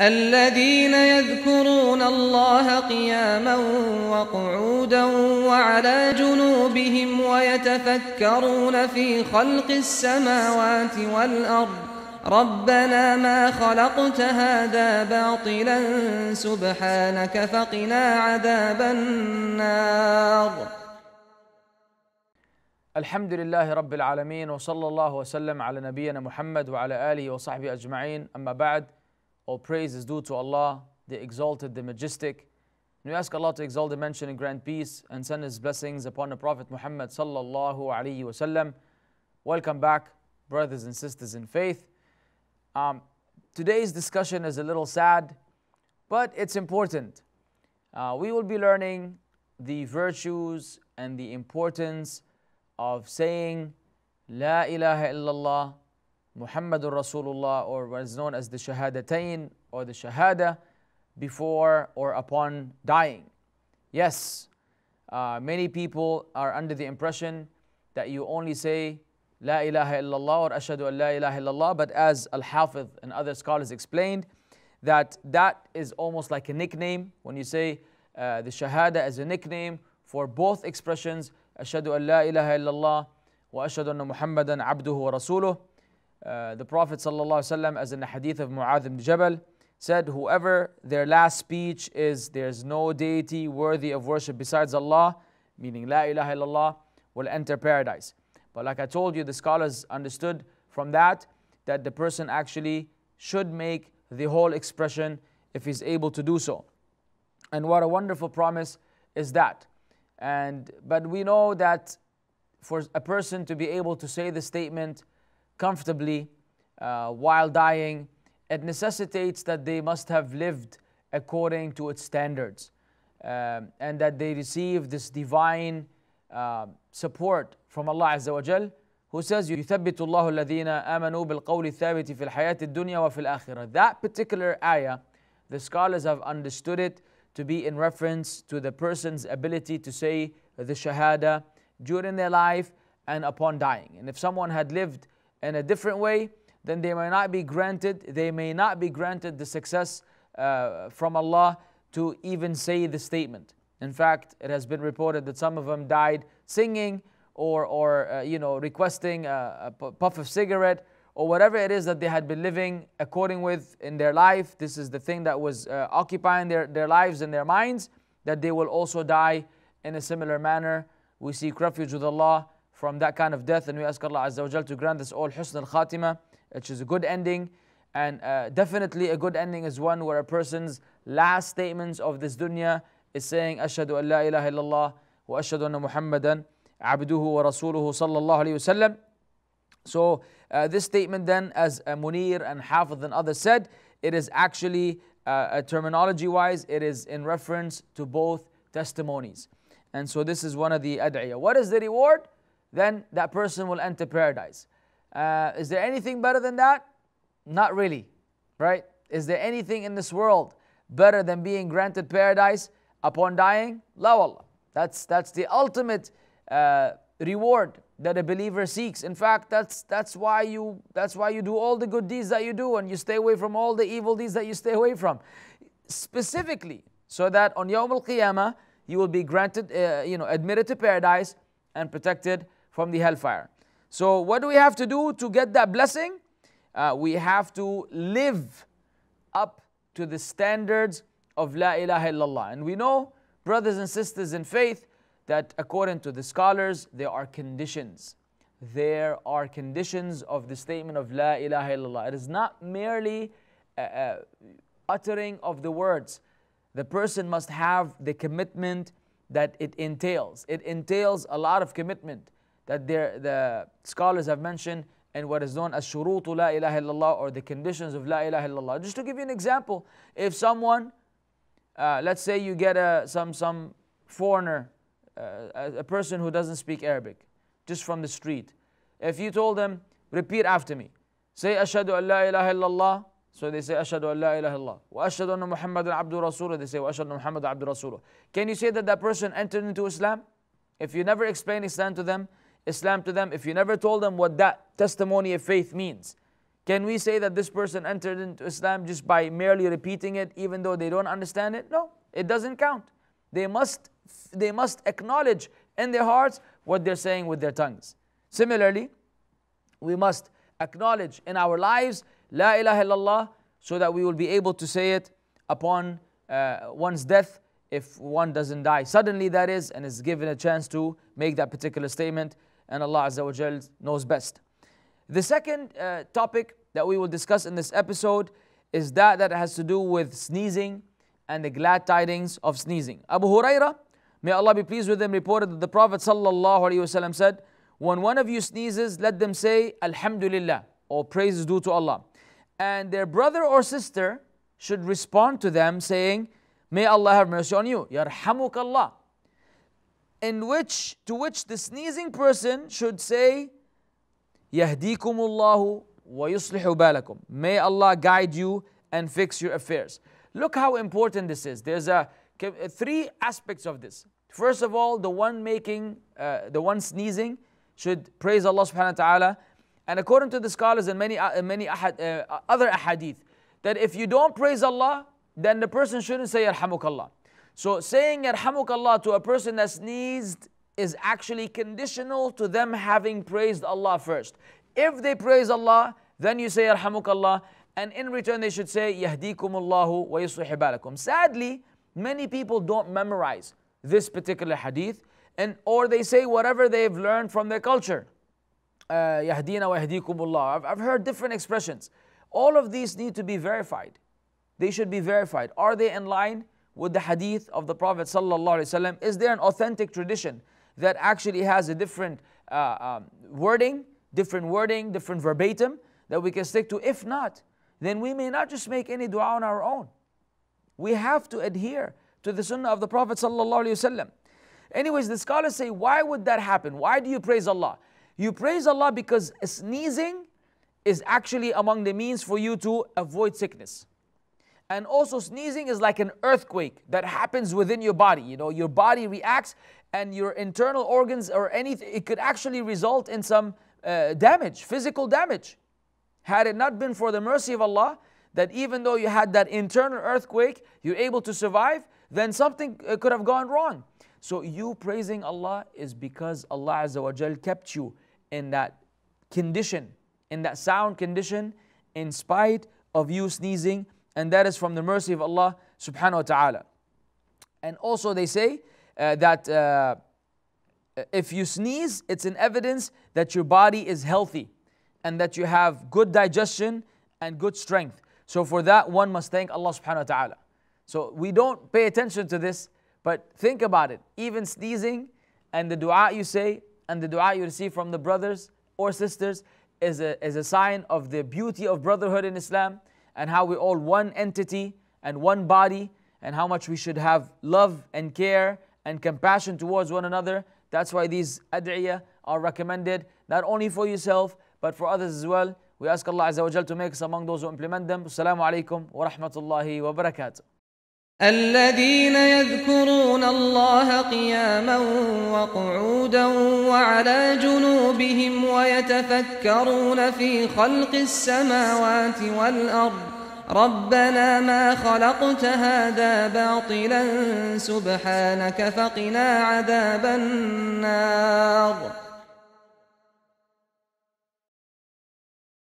الذين يذكرون الله قياما وقعودا وعلى جنوبهم ويتفكرون في خلق السماوات والأرض. ربنا ما خلقت هذا باطلا سبحانك فقنا عذاب النار. الحمد لله رب العالمين وصلى الله وسلم على نبينا محمد وعلى آله وصحبه أجمعين. أما بعد All praise is due to Allah, the exalted, the majestic. And we ask Allah to exalt the mention and grant peace and send His blessings upon the Prophet Muhammad sallallahu alaihi wasallam. Welcome back, brothers and sisters in faith. Um, today's discussion is a little sad, but it's important. Uh, we will be learning the virtues and the importance of saying La ilaha illallah Muhammadur Rasulullah, or what is known as the Shahadatain or the Shahada, before or upon dying. Yes, uh, many people are under the impression that you only say La ilaha illallah or Ashadu an La ilaha illallah, but as Al Hafidh and other scholars explained, that that is almost like a nickname. When you say uh, the Shahada as a nickname for both expressions, Ashadu an La ilaha illallah wa Ashadu anna Muhammadan abduhu wa rasuluh. Uh, the Prophet ﷺ, as in the hadith of Mu'adh ibn Jabal, said, Whoever their last speech is, There's no deity worthy of worship besides Allah, meaning La ilaha illallah, will enter paradise. But like I told you, the scholars understood from that that the person actually should make the whole expression if he's able to do so. And what a wonderful promise is that. And but we know that for a person to be able to say the statement comfortably uh, while dying, it necessitates that they must have lived according to its standards um, and that they receive this divine uh, support from Allah Azza wa Jal who says يثبت الله الذين آمنوا بالقول الثابت في الحياة الدنيا وفي الآخرة that particular ayah the scholars have understood it to be in reference to the person's ability to say the shahada during their life and upon dying and if someone had lived in a different way, then they may not be granted, they may not be granted the success uh, from Allah to even say the statement. In fact, it has been reported that some of them died singing or, or uh, you know, requesting a, a puff of cigarette or whatever it is that they had been living according with in their life. This is the thing that was uh, occupying their, their lives and their minds, that they will also die in a similar manner. We seek refuge with Allah from that kind of death. And we ask Allah Azza wa Jal to grant us all husn al khatima, which is a good ending. And uh, definitely a good ending is one where a person's last statements of this dunya is saying, Ashhadu an la ilaha illallah wa ashhadu anna Muhammadan abduhu wa rasuluhu sallallahu alayhi wasallam. So uh, this statement then, as uh, Munir and Hafidh and others said, it is actually, uh, terminology wise, it is in reference to both testimonies. And so this is one of the ad'iyah. What is the reward? Then that person will enter paradise. Uh, is there anything better than that? Not really, right? Is there anything in this world better than being granted paradise upon dying? La wallah. That's, that's the ultimate uh, reward that a believer seeks. In fact, that's, that's, why you, that's why you do all the good deeds that you do and you stay away from all the evil deeds that you stay away from. Specifically, so that on Yawm al-Qiyamah, you will be granted, uh, you know, admitted to paradise and protected from the hellfire. So, what do we have to do to get that blessing? Uh, we have to live up to the standards of La ilaha illallah. And we know, brothers and sisters in faith, that according to the scholars, there are conditions. There are conditions of the statement of La ilaha illallah. It is not merely uh, uh, uttering of the words. The person must have the commitment that it entails. It entails a lot of commitment that the scholars have mentioned in what is known as shurutu la ilaha illallah or the conditions of la ilaha illallah. Just to give you an example, if someone, uh, let's say you get a, some, some foreigner, uh, a person who doesn't speak Arabic, just from the street, if you told them, repeat after me, say ashadu an la ilaha illallah, so they say ashadu an la ilaha illallah. Wa ashadu anna Muhammadan abdu rasulullah, they say wa ashadu Muhammadan abdu rasulullah. Can you say that that person entered into Islam? If you never explain Islam to them, Islam to them if you never told them what that testimony of faith means. Can we say that this person entered into Islam just by merely repeating it, even though they don't understand it? No, it doesn't count. They must, they must acknowledge in their hearts what they're saying with their tongues. Similarly, we must acknowledge in our lives La ilaha illallah so that we will be able to say it upon uh, one's death if one doesn't die suddenly, that is, and is given a chance to make that particular statement, and Allah Azza wa Jal knows best. The second uh, topic that we will discuss in this episode is that that has to do with sneezing and the glad tidings of sneezing. Abu Huraira, may Allah be pleased with him, reported that the Prophet ﷺ said, When one of you sneezes, let them say, Alhamdulillah, or praise is due to Allah. And their brother or sister should respond to them saying, May Allah have mercy on you. Yarhamuk Allah. In which, to which the sneezing person should say, Yahdikumullahu wa yuslihu balakum. May Allah guide you and fix your affairs. Look how important this is. There's a three aspects of this. First of all, the one making, uh, the one sneezing should praise Allah subhanahu wa ta'ala. And according to the scholars and many, uh, many ahad, uh, other ahadith, that if you don't praise Allah, then the person shouldn't say Yarhamukallah. So saying Yarhamukallah to a person that sneezed is actually conditional to them having praised Allah first. If they praise Allah, then you say Yarhamukallah, and in return they should say Yahdikumullahu wa yuslih Sadly, many people don't memorize this particular hadith, and or they say whatever they've learned from their culture. Uh, Yahdina wa yahdikumullah. I've heard different expressions. All of these need to be verified. They should be verified. Are they in line with the hadith of the Prophet? Is there an authentic tradition that actually has a different uh, um, wording, different wording, different verbatim that we can stick to? If not, then we may not just make any dua on our own. We have to adhere to the sunnah of the Prophet. Anyways, the scholars say, why would that happen? Why do you praise Allah? You praise Allah because sneezing is actually among the means for you to avoid sickness. And also, sneezing is like an earthquake that happens within your body. You know, your body reacts, and your internal organs or anything, it could actually result in some uh, damage, physical damage. Had it not been for the mercy of Allah, that even though you had that internal earthquake, you're able to survive, then something uh, could have gone wrong. So, you praising Allah is because Allah Azza wa Jal kept you in that condition, in that sound condition, in spite of you sneezing and that is from the mercy of Allah subhanahu wa ta'ala. And also they say uh, that uh, if you sneeze, it's an evidence that your body is healthy and that you have good digestion and good strength. So for that, one must thank Allah subhanahu wa ta'ala. So we don't pay attention to this, but think about it. Even sneezing and the dua you say and the dua you receive from the brothers or sisters is a, is a sign of the beauty of brotherhood in Islam and how we're all one entity and one body and how much we should have love and care and compassion towards one another. That's why these ad'iyah are recommended not only for yourself but for others as well. We ask Allah Azza wa Jal to make us among those who implement them. Assalamu alaikum wa rahmatullahi wa barakatuh. الذين يذكرون الله قياما وقعودا وعلى جنوبهم ويتفكرون في خلق السماوات والأرض. ربنا ما خلقت هذا باطلا سبحانك فقنا عذاب النار.